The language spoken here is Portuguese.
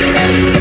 Música